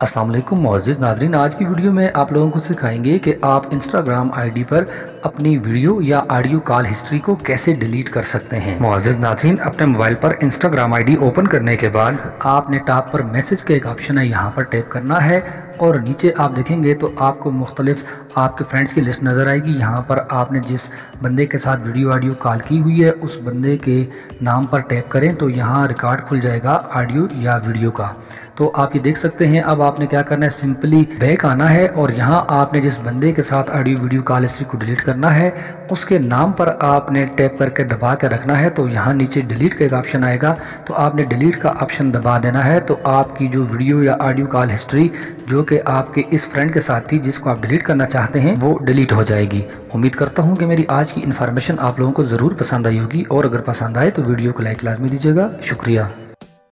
Aslam Moz नाजरीन, आज की वीडियो में आप लोगों को सिखाएँगे कि आप इंस्टाग्राम आईडी पर अपनी वीडियो या ऑडियो कॉल हिस्ट्री को कैसे डिलीट कर सकते हैं। मोज़ नाजरीन, अपने मोबाइल पर इंस्टाग्राम आईडी ओपन करने के बाद आपने टॉप पर मैसेज का एक ऑप्शन है, यहाँ पर टैप करना है। और नीचे आप देखेंगे तो आपको मुख्तलिफ़ आपके फ्रेंड्स की लिस्ट नज़र आएगी। यहाँ पर आपने जिस बंदे के साथ वीडियो ऑडियो कॉल की हुई है, उस बंदे के नाम पर टैप करें तो यहाँ रिकॉर्ड खुल जाएगा ऑडियो या वीडियो का। तो आप ये देख सकते हैं, अब आपने क्या करना है? सिंपली बैक आना है और यहाँ आपने जिस बंदे के साथ ऑडियो वीडियो कॉल हिस्ट्री को डिलीट करना है, उसके नाम पर आपने टैप करके दबा के रखना है तो यहाँ नीचे डिलीट का एक ऑप्शन आएगा। तो आपने डिलीट का ऑप्शन दबा देना है तो आपकी जो वीडियो या ऑडियो कॉल हिस्ट्री जो कि आपके इस फ्रेंड के साथ थी जिसको आप डिलीट करना चाहते हैं, वो डिलीट हो जाएगी। उम्मीद करता हूँ कि मेरी आज की इन्फॉर्मेशन आप लोगों को ज़रूर पसंद आई होगी और अगर पसंद आए तो वीडियो को लाइक लाजमी दीजिएगा। शुक्रिया।